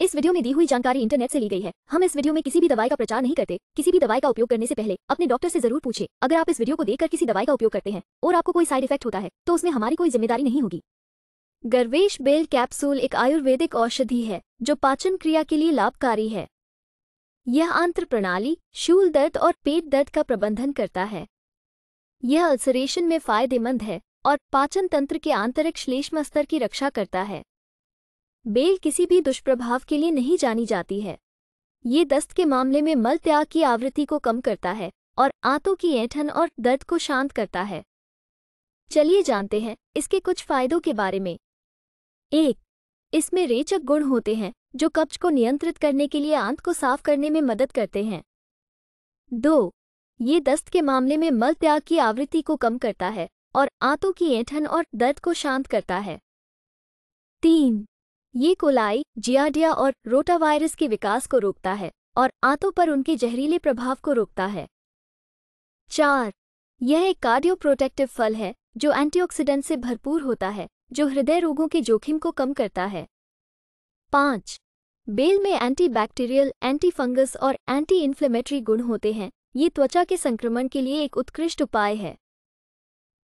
इस वीडियो में दी हुई जानकारी इंटरनेट से ली गई है। हम इस वीडियो में किसी भी दवाई का प्रचार नहीं करते। किसी भी दवाई का उपयोग करने से पहले अपने डॉक्टर से ज़रूर पूछे। अगर आप इस वीडियो को देखकर किसी दवाई का उपयोग करते हैं और आपको कोई साइड इफ़ेक्ट होता है तो उसमें हमारी कोई ज़िम्मेदारी नहीं होगी। गर्वेश बेल कैप्सूल एक आयुर्वेदिक औषधि है, जो पाचन क्रिया के लिए लाभकारी है। यह आंत्र प्रणाली शूल दर्द और पेट दर्द का प्रबंधन करता है। यह अल्सरेशन में फ़ायदेमंद है और पाचन तंत्र के आंतरिक श्लेष्म स्तर की रक्षा करता है। बेल किसी भी दुष्प्रभाव के लिए नहीं जानी जाती है। ये दस्त के मामले में मल त्याग की आवृत्ति को कम करता है और आंतों की ऐठन और दर्द को शांत करता है। चलिए जानते हैं इसके कुछ फायदों के बारे में। एक, इसमें रेचक गुण होते हैं, जो कब्ज को नियंत्रित करने के लिए आंत को साफ़ करने में मदद करते हैं। दो, ये दस्त के मामले में मल त्याग की आवृत्ति को कम करता है और आंतों की ऐठन और दर्द को शांत करता है। तीन ये कोलाई जियाडिया और रोटावायरस के विकास को रोकता है और आंतों पर उनके जहरीले प्रभाव को रोकता है। चार यह एक कार्डियोप्रोटेक्टिव फल है जो एंटीऑक्सीडेंट से भरपूर होता है जो हृदय रोगों के जोखिम को कम करता है। पाँच बेल में एंटीबैक्टीरियल, एंटी फंगस और एंटी इन्फ्लेमेटरी गुण होते हैं ये त्वचा के संक्रमण के लिए एक उत्कृष्ट उपाय है।